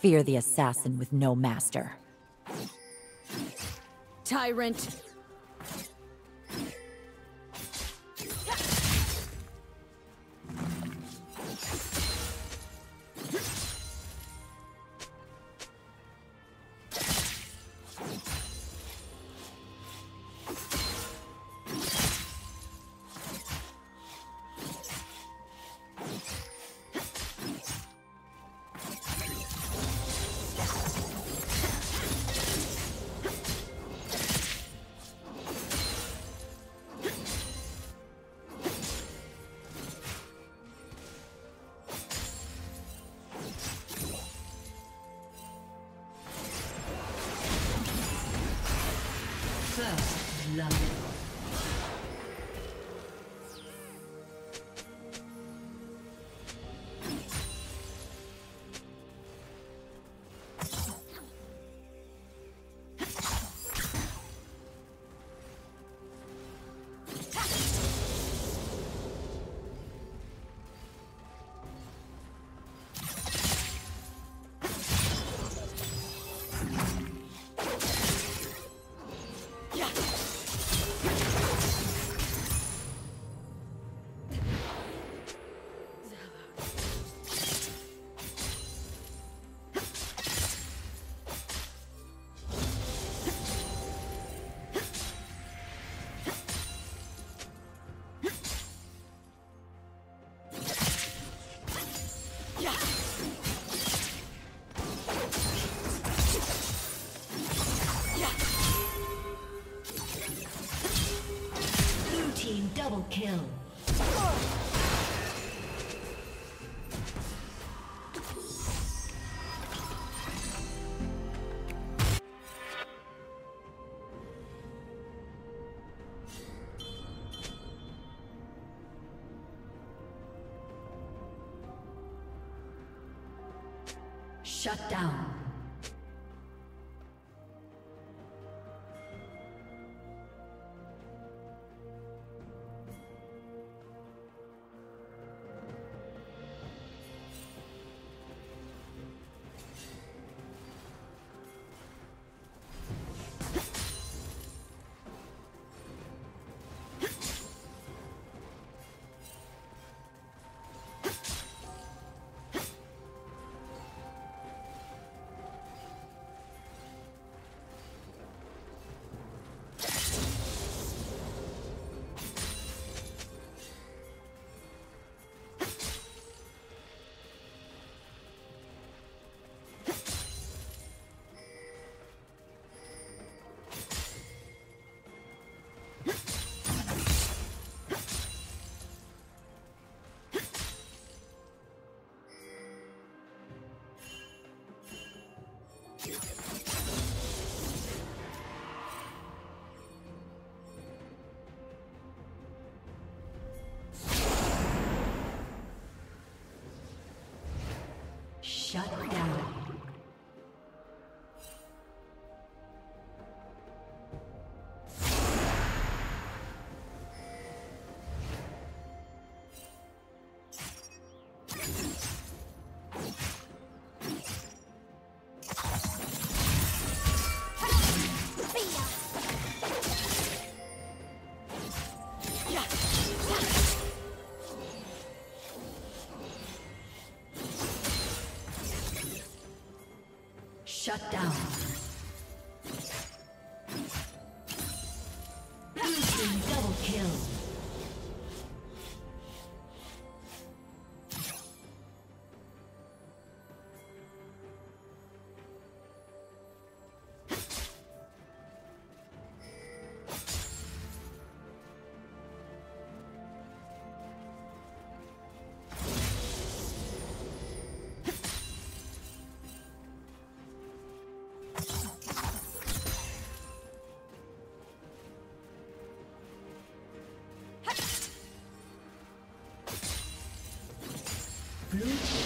Fear the assassin with no master. Tyrant! Shut down. Shut down. Shut down. Blue team.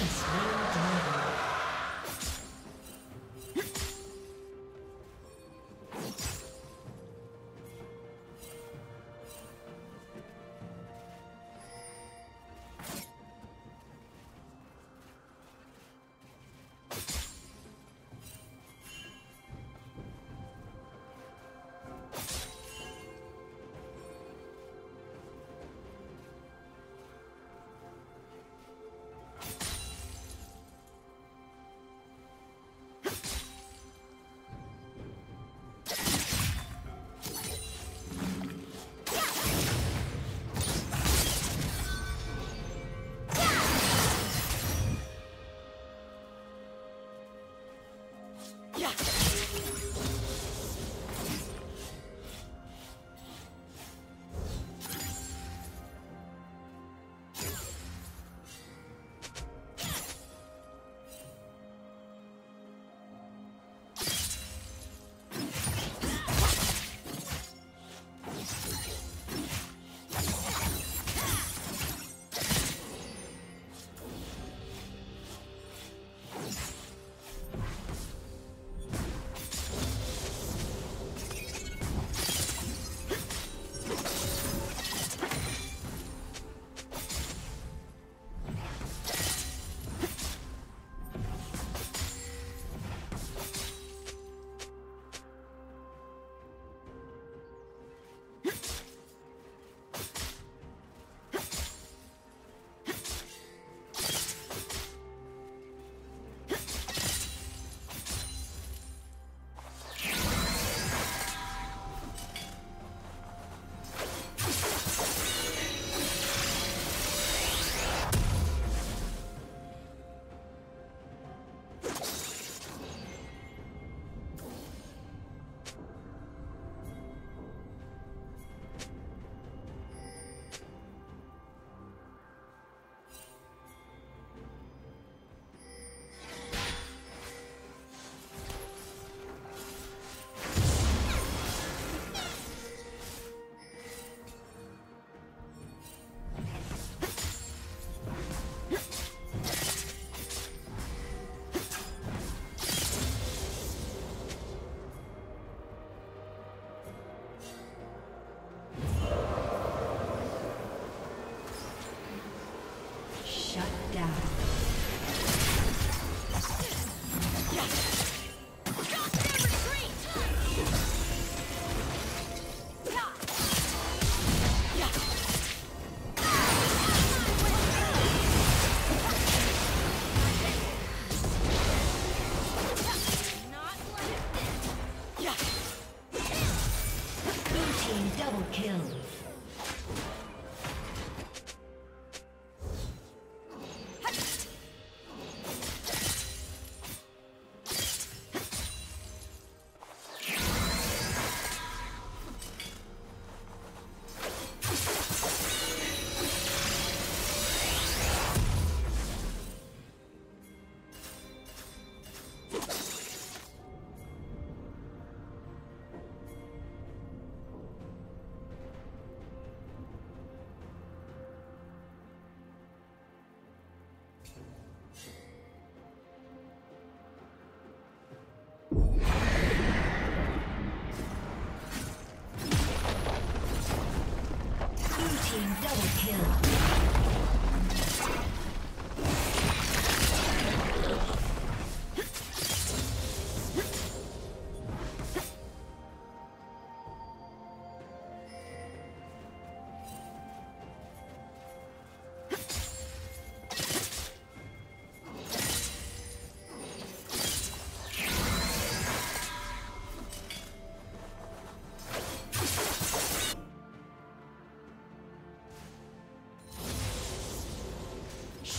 Double kill.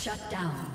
Shut down.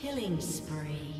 Killing spree.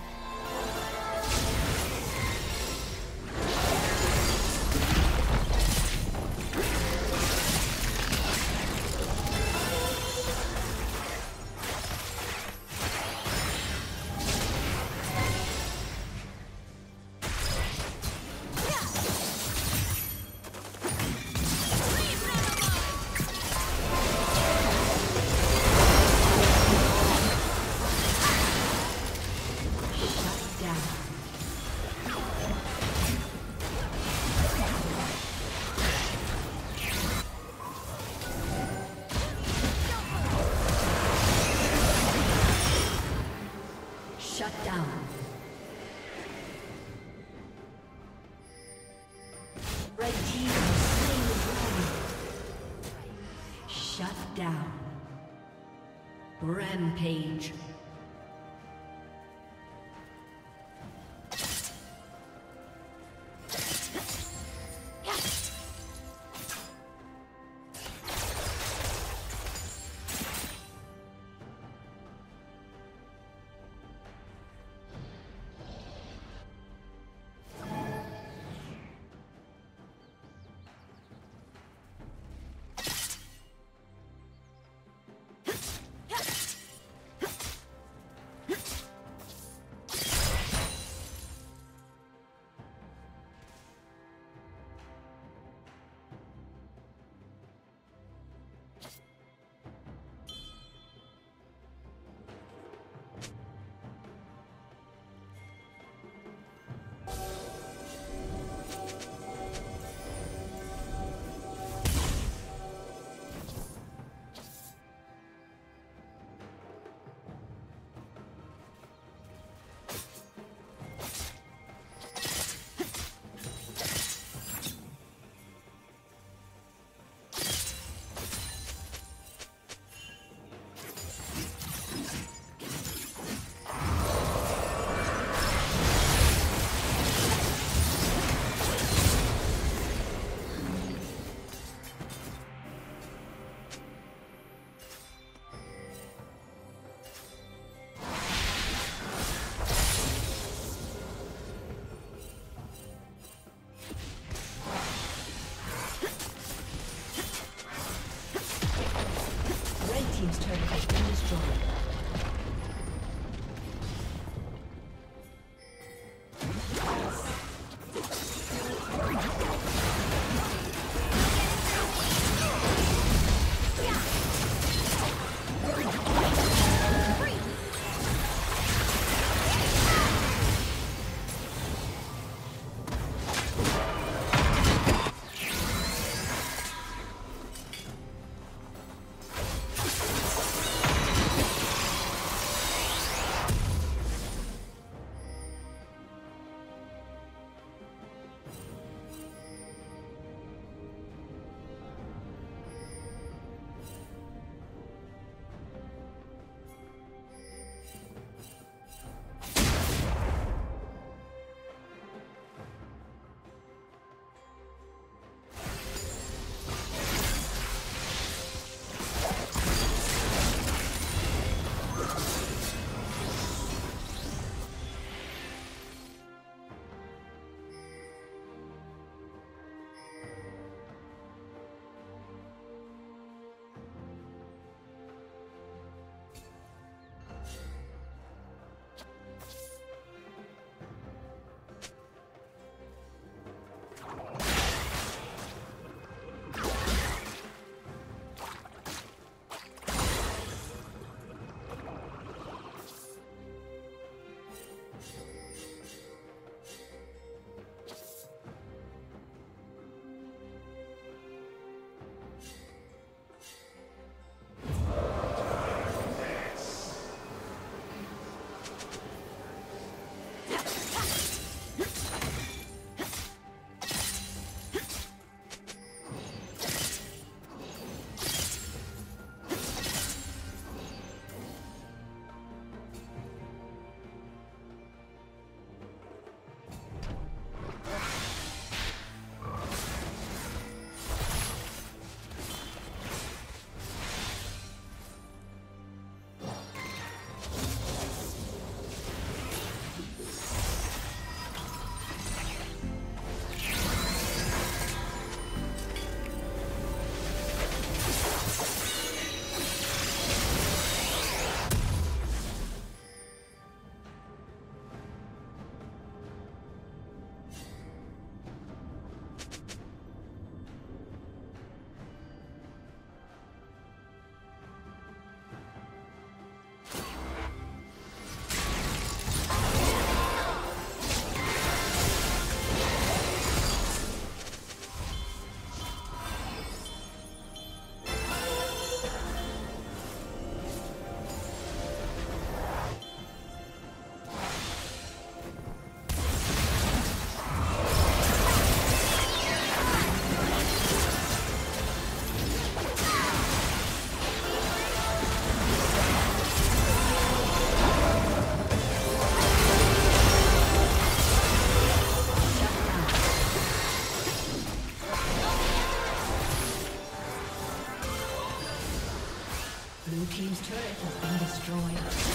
Team's turret has been destroyed.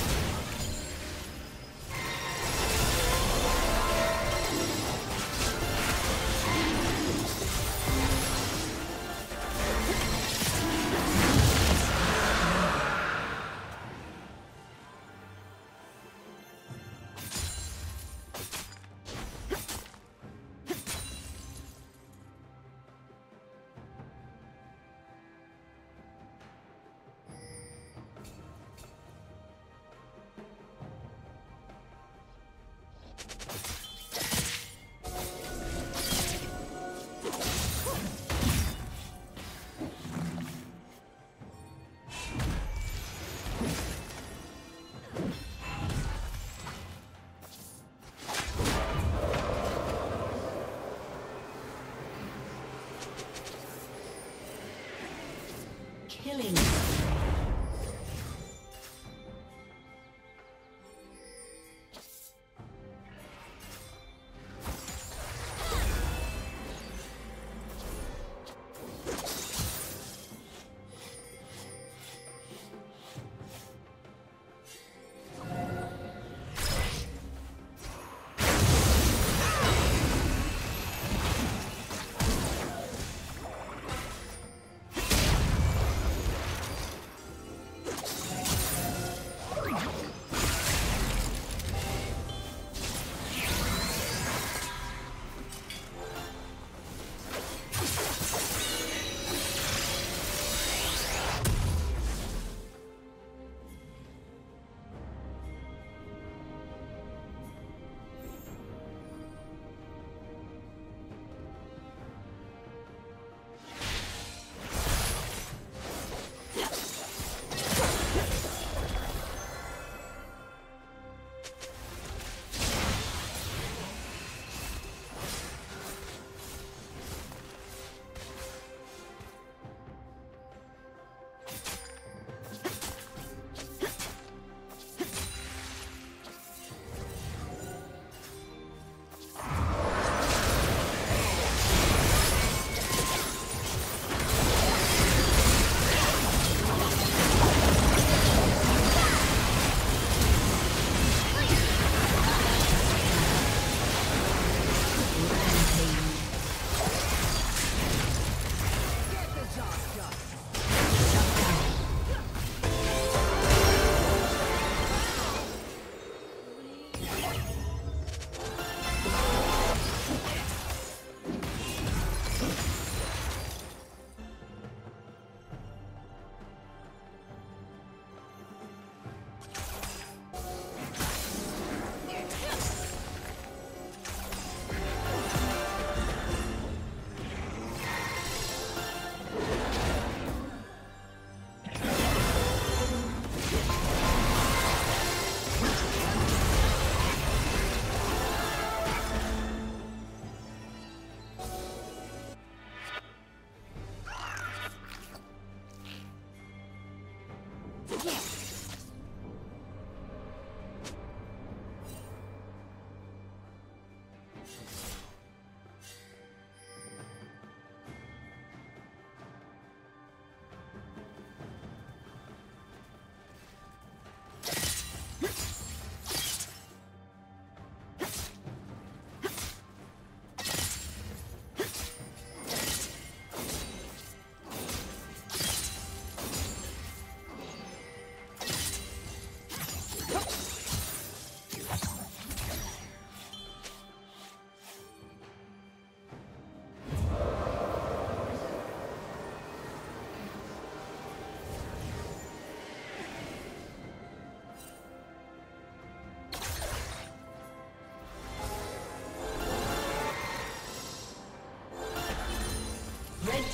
Killing.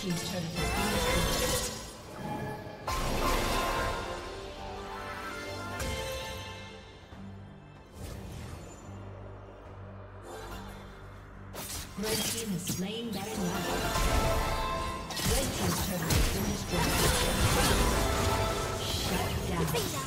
Team's turret has been destroyed. Red team has slain Baron. Red team's turret has been destroyed. Shut down.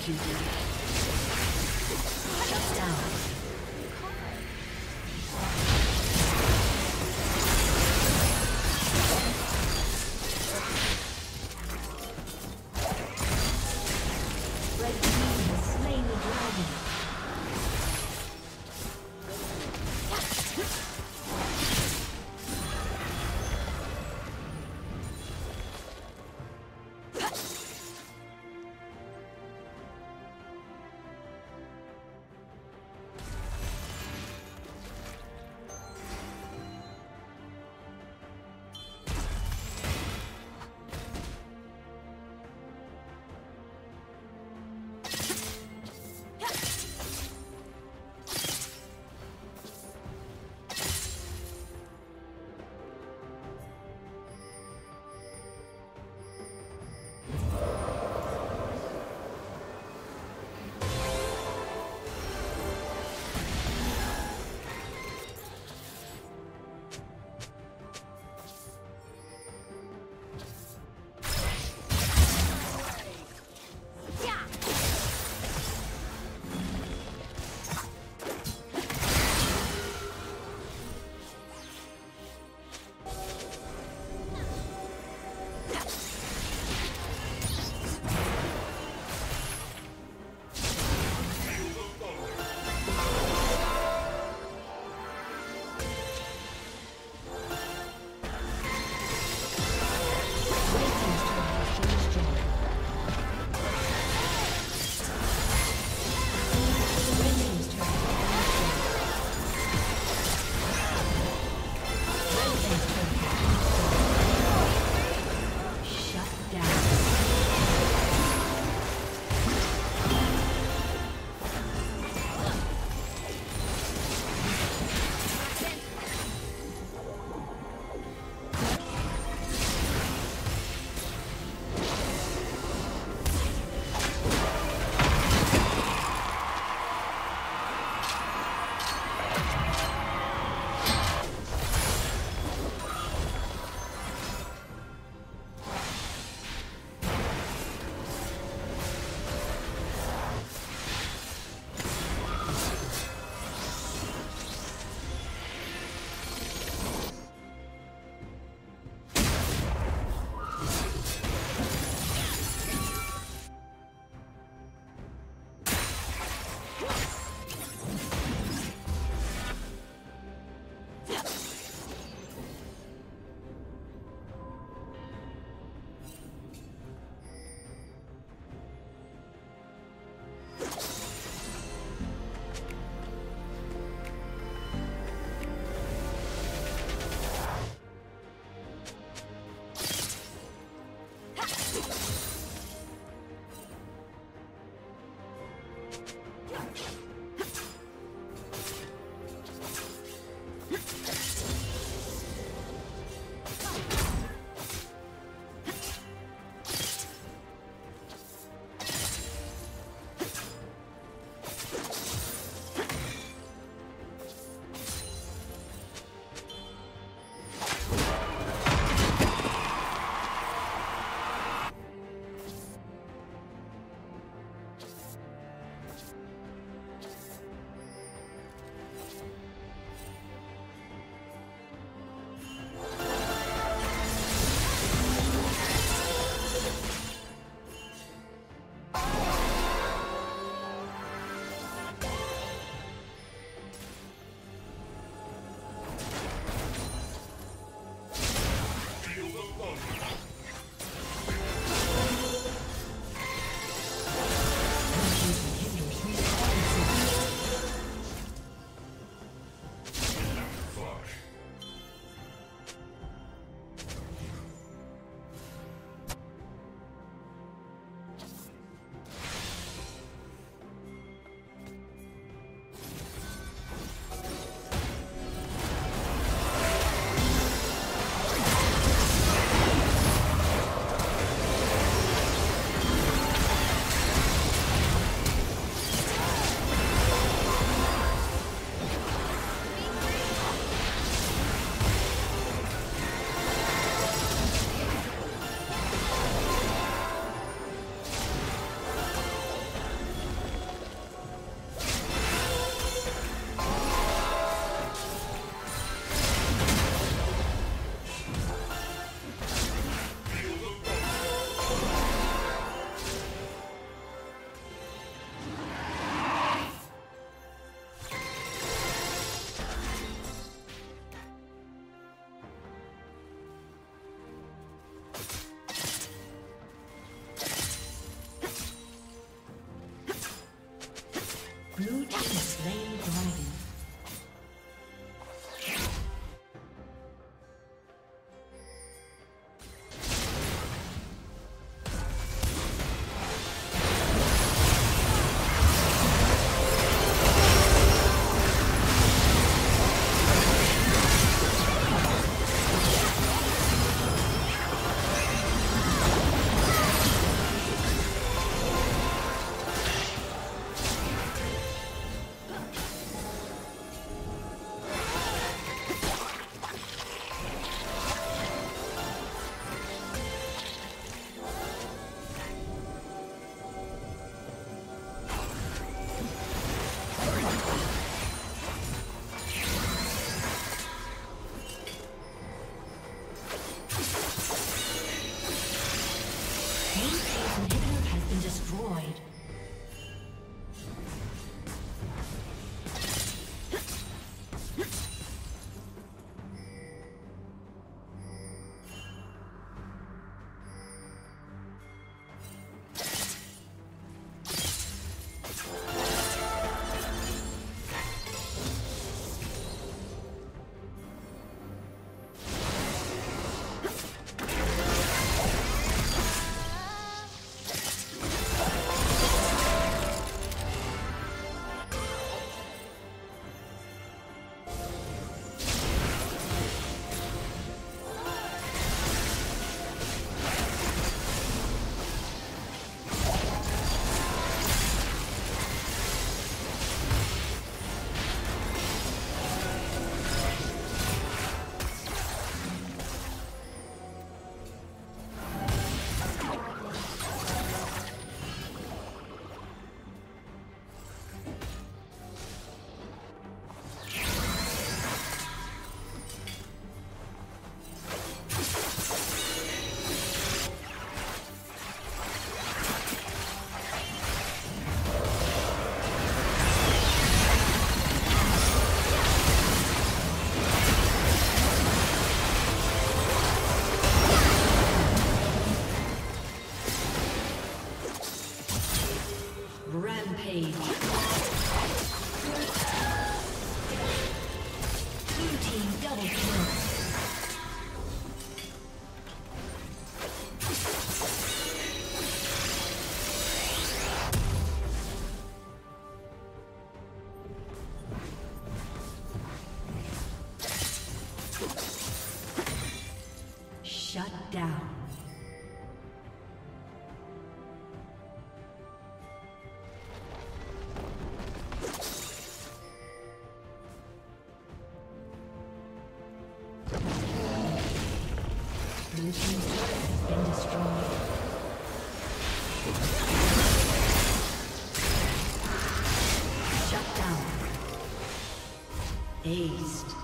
Executed. Aced.